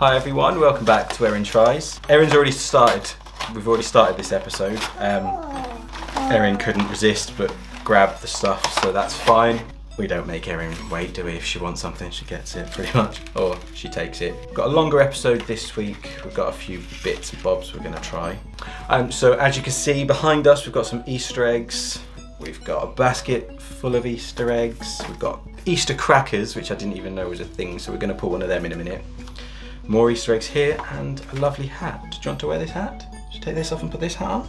Hi everyone, welcome back to Erin Tries. Erin's already started, we've already started this episode. Um, Erin couldn't resist but grabbed the stuff, so that's fine. We don't make Erin wait, do we? If she wants something, she gets it pretty much, or she takes it. Got a longer episode this week. We've got a few bits and bobs we're gonna try. Um, so as you can see behind us, we've got some Easter eggs. We've got a basket full of Easter eggs. We've got Easter crackers, which I didn't even know was a thing, so we're gonna put one of them in a minute. More Easter eggs here and a lovely hat. Do you want to wear this hat? Just take this off and put this hat on.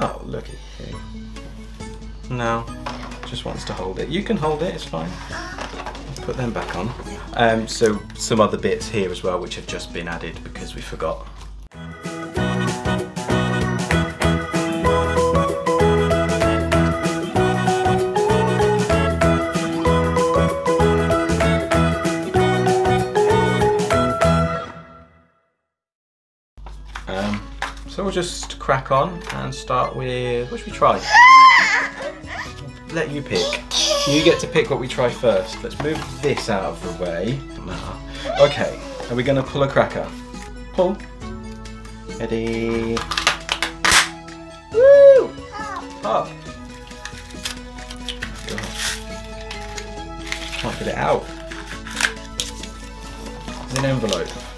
Oh, look at you. No, just wants to hold it. You can hold it, it's fine. Put them back on. Um, so some other bits here as well, which have just been added because we forgot. Crack on and start with, what should we try? Let you pick. You get to pick what we try first. Let's move this out of the way. Nah. Okay, are we going to pull a cracker? Pull. Ready. Woo! Pop. Can't get it out. It's an envelope.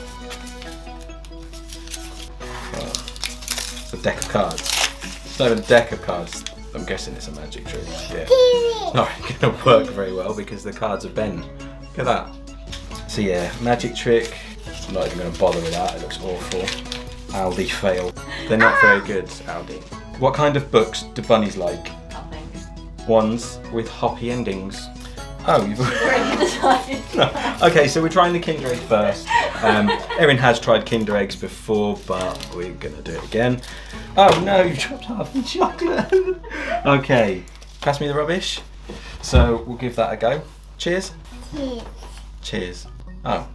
A deck of cards. It's not even a deck of cards. I'm guessing it's a magic trick. Yeah. It's not going to work very well because the cards are bent. Look at that. So yeah, magic trick. I'm not even going to bother with that. It looks awful. Aldi fail. They're not very ah! good, Aldi. What kind of books do bunnies like? Nothing. Ones with hoppy endings. Oh, you've Already decided. no. Okay, so we're trying the Kinder Egg first. Um, Erin has tried Kinder Eggs before, but we're gonna do it again. Oh no, you dropped half the chocolate. okay, pass me the rubbish. So we'll give that a go. Cheers. Cheers. Cheers. Oh.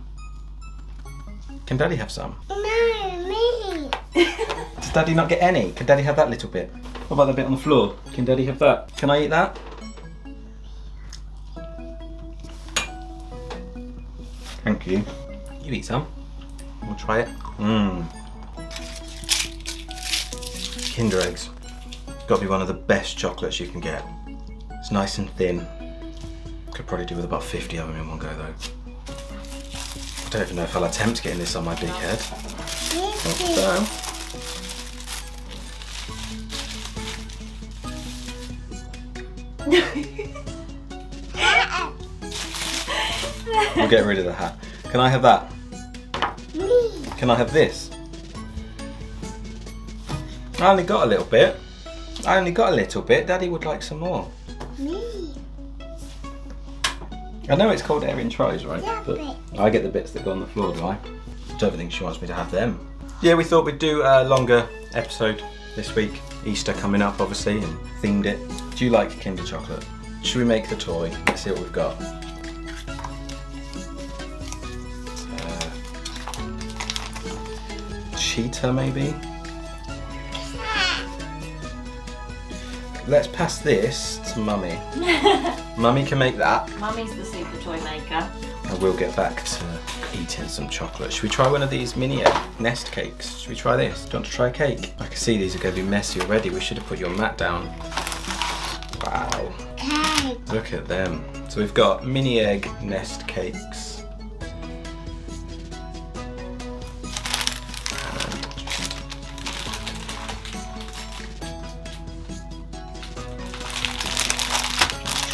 Can Daddy have some? No, me. Does Daddy not get any? Can Daddy have that little bit? What about the bit on the floor? Can Daddy have that? Can I eat that? Thank you. You eat some. We'll try it. Mmm. Kinder Eggs. Got to be one of the best chocolates you can get. It's nice and thin. Could probably do with about 50 of them in one go though. I don't even know if I'll attempt getting this on my big head. Hope so. We'll get rid of the hat. Can I have that? Can I have this? I only got a little bit. I only got a little bit. Daddy would like some more. Me. I know it's called Erin Tries, right? Yeah, But I get the bits that go on the floor, do I? Don't think she wants me to have them. Yeah, we thought we'd do a longer episode this week. Easter coming up, obviously, and themed it. Do you like Kinder Chocolate? Should we make the toy? Let's see what we've got. Cheetah, maybe? Let's pass this to Mummy. Mummy can make that. Mummy's the super toy maker. And we'll get back to eating some chocolate. Should we try one of these mini egg nest cakes? Should we try this? Do you want to try a cake? I can see these are going to be messy already. We should have put your mat down. Wow. Look at them. So we've got mini egg nest cakes.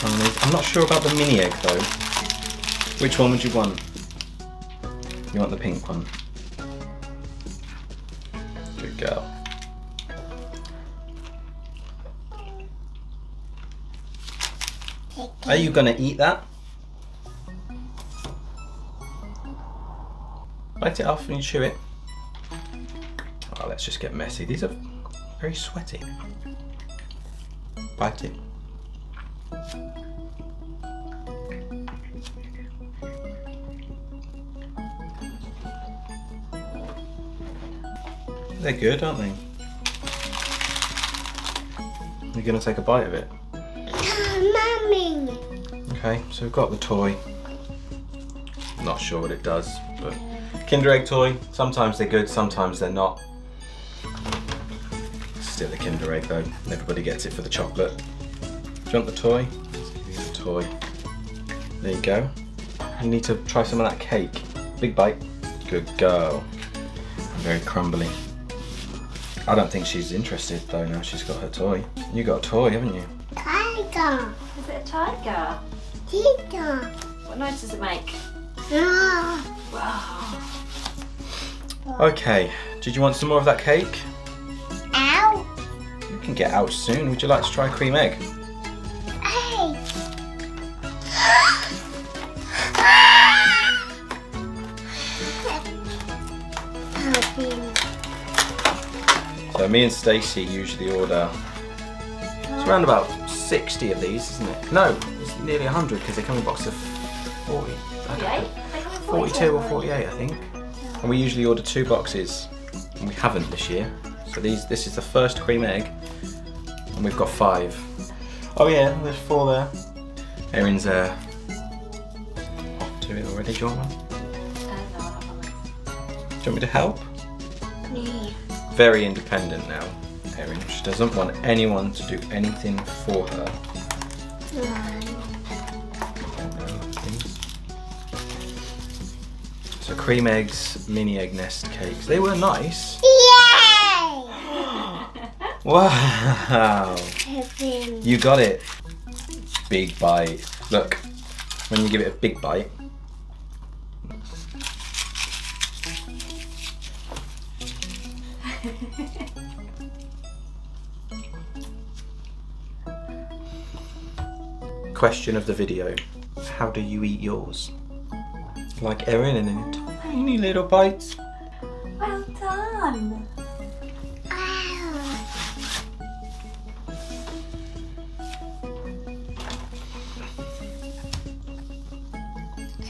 I'm not sure about the mini egg though. Which one would you want? You want the pink one? Good girl. Are you gonna eat that? Bite it off and chew it. Oh, let's just get messy. These are very sweaty. Bite it. They're good, aren't they? You're gonna take a bite of it. Mommy. Okay, so we've got the toy. not sure what it does, but Kinder Egg toy. Sometimes they're good, sometimes they're not. Still a Kinder Egg though. Everybody gets it for the chocolate. Do you want the toy? The toy. There you go. You need to try some of that cake. Big bite. Good girl. Very crumbly. I don't think she's interested though now she's got her toy. You got a toy, haven't you? Tiger. Is it a tiger? Tiger. What noise does it make? Ah. Wow. Okay, did you want some more of that cake? Ow. You can get out soon. Would you like to try cream egg? Hey. Puppy. So me and Stacey usually order. It's around about 60 of these, isn't it? No, it's nearly 100 because they come in a box of 40. I don't know, 48? They come in 42 or 48, I think. And we usually order two boxes, and we haven't this year. So these, this is the first cream egg, and we've got five. Oh yeah, there's four there. Erin's uh, off to it already. Do you want one? Uh, no, I don't know. Do you want me to help? Me. Very independent now, Erin. She doesn't want anyone to do anything for her. So cream eggs, mini egg nest cakes. They were nice. Yay! Wow. You got it. Big bite. Look, when you give it a big bite. Question of the video. How do you eat yours? Like Erin in tiny little bites. Well done. Ow. Toy.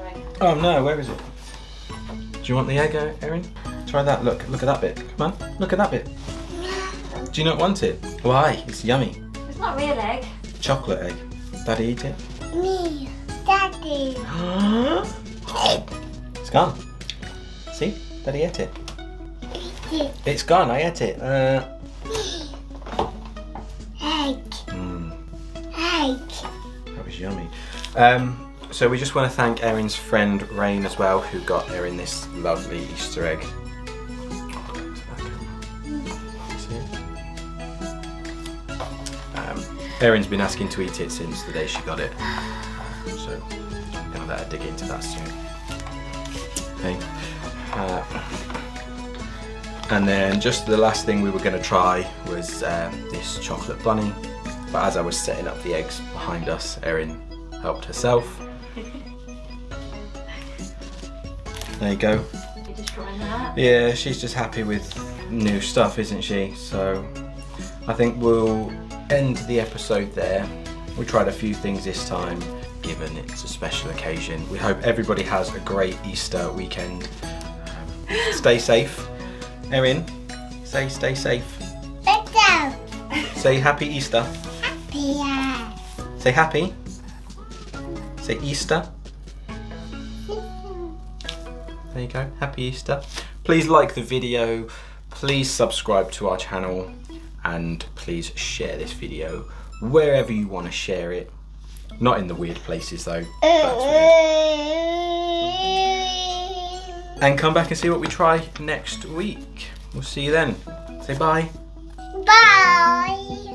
Right. Oh no, where is it? Do you want the egg, Erin? Try that. Look, look at that bit. Come on, look at that bit. Do you not want it? Why? It's yummy. It's not real egg. Chocolate egg. Daddy eat it. Me. Daddy. it's gone. See? Daddy ate it. Eat it. It's gone. I ate it. Uh, Egg. mm, Egg. that was yummy. Um, so we just want to thank Erin's friend Rain as well, who got Erin this lovely Easter egg. Um, Erin's been asking to eat it since the day she got it, so I'm gonna let her dig into that soon. Okay. Uh, and then just the last thing we were to try was um, this chocolate bunny. But as I was setting up the eggs behind us, Erin helped herself. There you go. Destroying that. Yeah, she's just happy with new stuff, isn't she? So I think we'll end the episode there. We tried a few things this time, given it's a special occasion. We hope everybody has a great Easter weekend. Um, stay safe. Erin, say stay safe. Better. Say happy Easter. Pia. Say happy. Say Easter. There you go. Happy Easter. Please like the video. Please subscribe to our channel. And please share this video wherever you want to share it. Not in the weird places though. That's weird. And come back and see what we try next week. We'll see you then. Say bye. Bye.